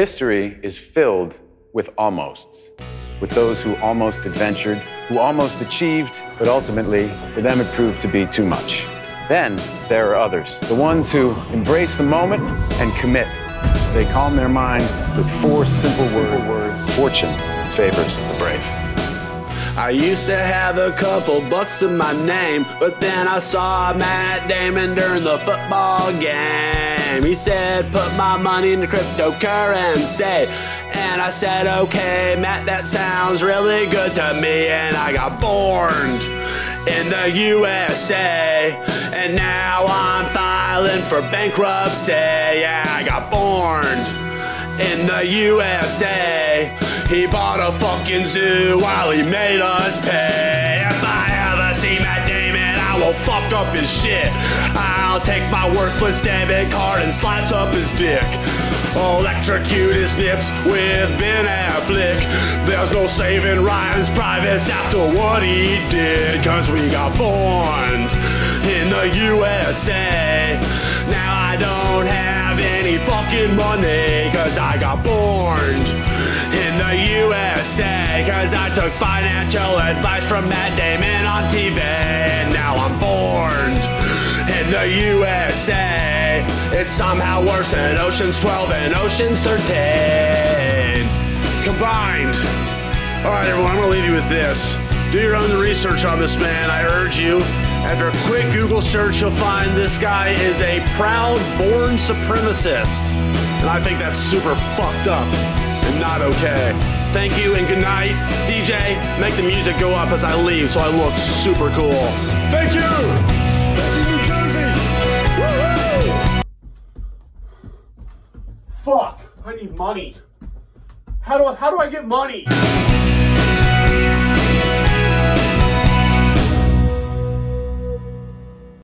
History is filled with almosts, with those who almost adventured, who almost achieved, but ultimately, for them, it proved to be too much. Then there are others, the ones who embrace the moment and commit. They calm their minds with four simple, simple words. Fortune favors the brave. I used to have a couple bucks to my name, but then I saw Matt Damon during the football game. He said, Put my money into cryptocurrency. And I said, Okay, Matt, that sounds really good to me. And I got born in the USA. And now I'm filing for bankruptcy. Yeah, I got born in the USA. He bought a fucking zoo while he made us pay. If I ever see Matt Damon, I will fuck up his shit. I'll take my worthless debit card and slice up his dick. Electrocute his nips with Ben Affleck. There's no saving Ryan's privates after what he did. Cause we got born in the USA. Now I don't have any fucking money. Cause I got born USA. Cause I took financial advice from Matt Damon on TV. And now I'm born in the USA. It's somehow worse than Ocean's 12 and Ocean's 13. Combined. All right, everyone, I'm to leave you with this. Do your own research on this man. I urge you. After a quick Google search, you'll find this guy is a proud Bourne supremacist. And I think that's super fucked up not okay. Thank you and good night. DJ, make the music go up as I leave so I look super cool. Thank you! Thank you, New Jersey! Fuck! I need money. How do I, how do I get money?